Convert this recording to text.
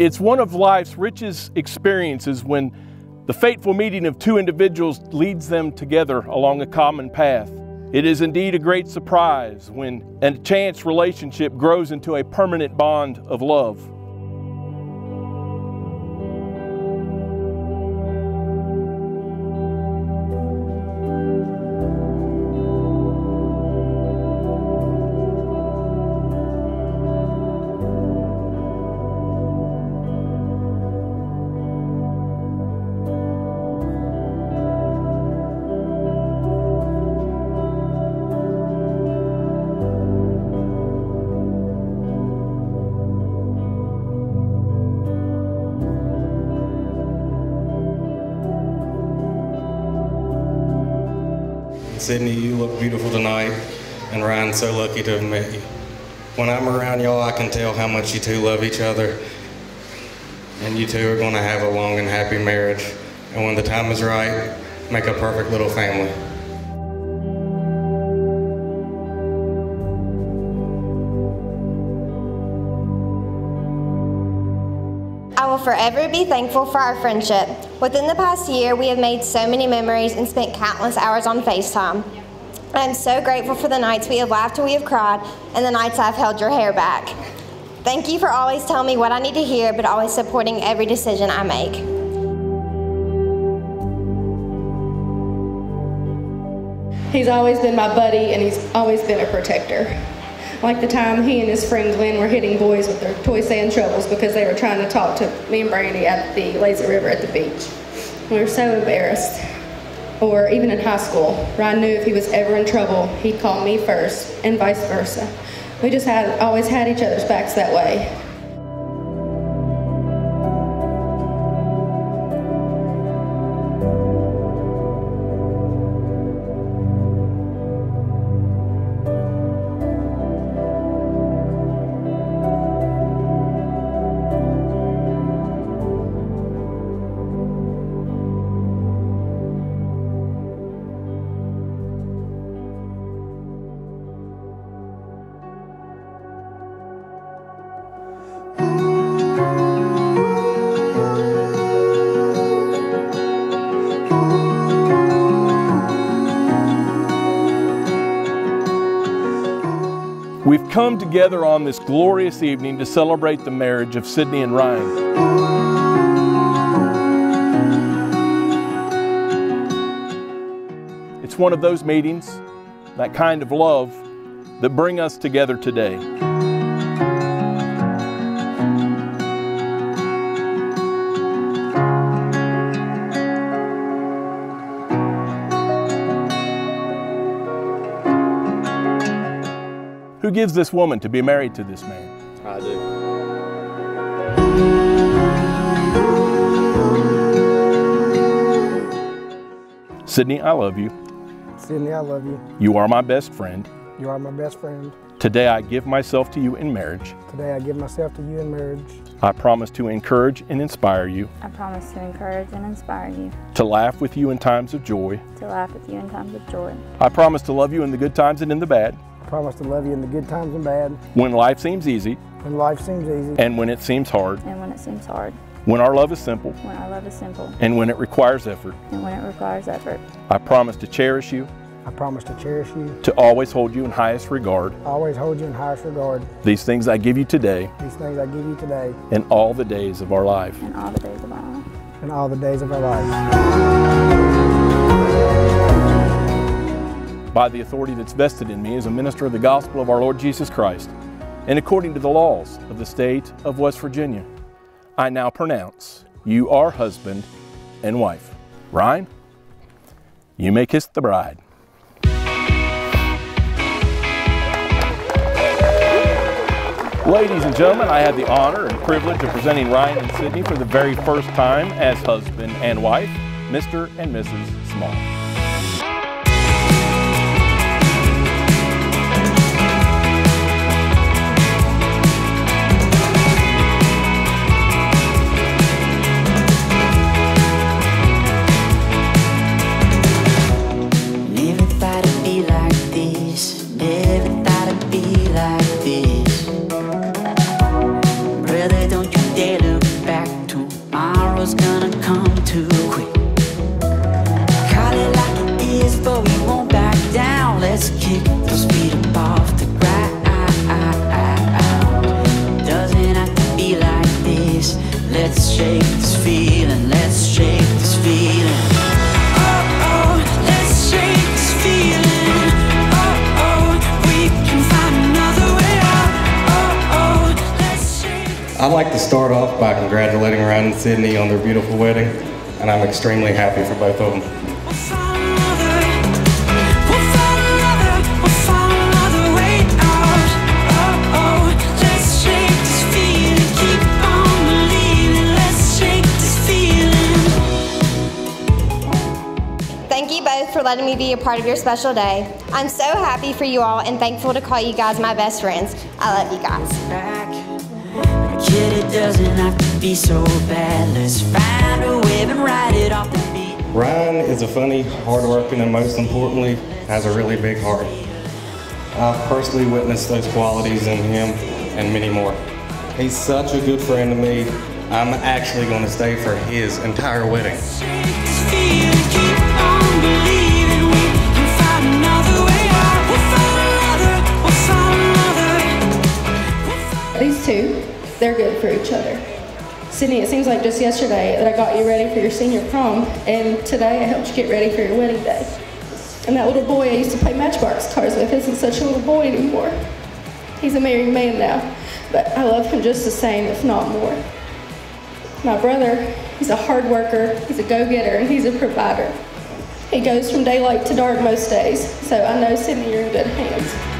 It's one of life's richest experiences when the fateful meeting of two individuals leads them together along a common path. It is indeed a great surprise when a chance relationship grows into a permanent bond of love. Sydnee, you look beautiful tonight, and Ryan, so lucky to have met you. When I'm around y'all, I can tell how much you two love each other, and you two are going to have a long and happy marriage. And when the time is right, make a perfect little family. Forever be thankful for our friendship. Within the past year, we have made so many memories and spent countless hours on FaceTime. I am so grateful for the nights we have laughed and we have cried, and the nights I've held your hair back. Thank you for always telling me what I need to hear, but always supporting every decision I make. He's always been my buddy and he's always been a protector. Like the time he and his friend Glenn were hitting boys with their toy sand shovels because they were trying to talk to me and Brandy at the lazy river at the beach. We were so embarrassed. Or even in high school, Ryan knew if he was ever in trouble, he'd call me first and vice versa. We just had always had each other's backs that way. We've come together on this glorious evening to celebrate the marriage of Sydnee and Ryan. It's one of those meetings, that kind of love, that bring us together today. Who gives this woman to be married to this man? I do. Sydnee, I love you. Sydnee, I love you. You are my best friend. You are my best friend. Today I give myself to you in marriage. Today I give myself to you in marriage I promise to encourage and inspire you, I promise to encourage and inspire you, to laugh with you in times of joy. to laugh with you in times of joy, I promise to love you in the good times and in the bad, I promise to love you in the good times and bad, when life seems easy when life seems easy, and when it seems hard, and when it seems hard, when our love is simple when our love is simple, and when it requires effort. and when it requires effort. I promise to cherish you, I promise to cherish you, to always hold you in highest regard. always hold you in highest regard. These things I give you today These things I give you today and all the days of our life. in all the days of our life. and all the days of our lives. By the authority that's vested in me as a minister of the gospel of our Lord Jesus Christ, and according to the laws of the state of West Virginia, I now pronounce you are husband and wife. Ryan, you may kiss the bride. Ladies and gentlemen, I have the honor and privilege of presenting Ryan and Sydnee for the very first time as husband and wife, Mr. and Mrs. Small. come too quick. Call it it is, but we won't back down. Let's kick those feet above like to start off by congratulating Ryan and Sydnee on their beautiful wedding, and I'm extremely happy for both of them. Thank you both for letting me be a part of your special day. I'm so happy for you all and thankful to call you guys my best friends. I love you guys. Back. Kid, it doesn't have to be so bad. Let's find a wave and ride it off the beat. Ryan is a funny, hardworking, and most importantly, has a really big heart. I've personally witnessed those qualities in him and many more. He's such a good friend to me. I'm actually going to stay for his entire wedding. Shake this feeling, keep on believing. We can find another way out. We'll find another. We'll find another. We'll find These two, they're good for each other. Sydnee, it seems like just yesterday that I got you ready for your senior prom, and today I helped you get ready for your wedding day. And that little boy I used to play Matchbox cars with isn't such a little boy anymore. He's a married man now, but I love him just the same, if not more. My brother, he's a hard worker, he's a go-getter, and he's a provider. He goes from daylight to dark most days, so I know Sydnee, you're in good hands.